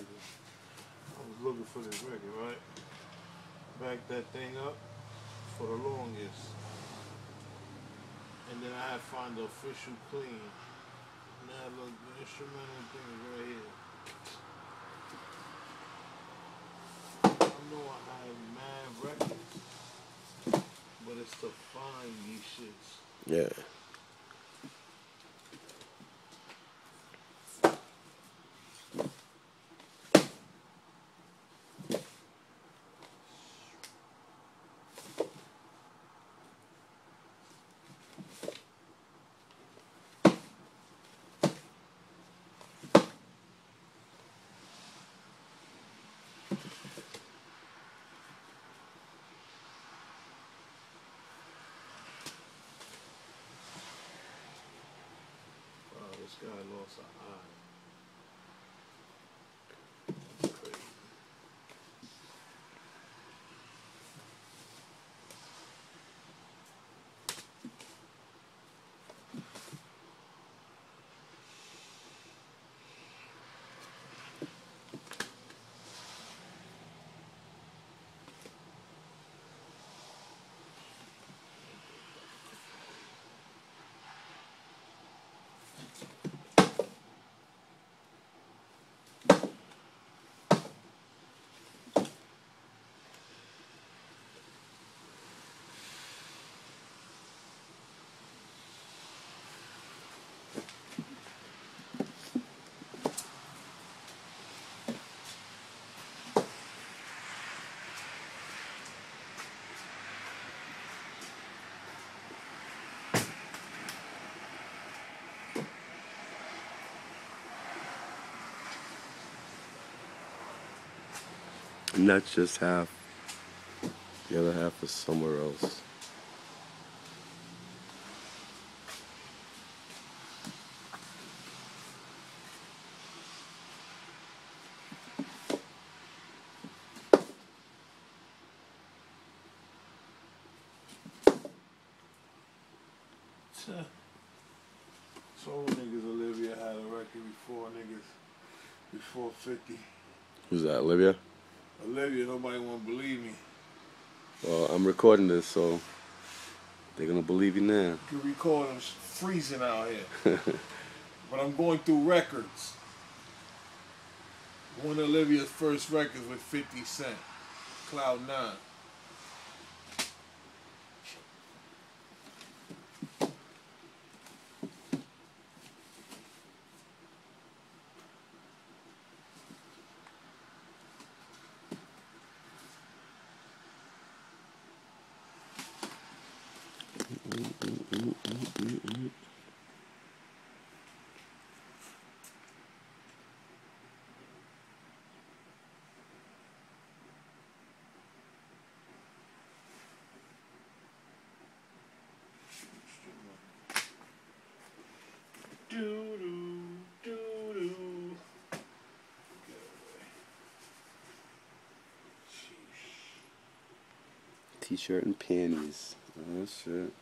I was looking for this record, right? Back that thing up for the longest. And then I had to find the official clean. Now look, the instrumental thing is right here. I know I have mad records, but it's to find these shits. Yeah. This guy lost an eye. Not just half. The other half is somewhere else. Told niggas Olivia had a record before niggas, before 50. Who's that, Olivia? Olivia, nobody won't believe me. Well, I'm recording this, so they're gonna believe you now. You can record them freezing out here. but I'm going through records. One of Olivia's first records with 50 Cent, Cloud 9. Doo-doo, doo-doo. Get T-shirt and panties. Oh shit.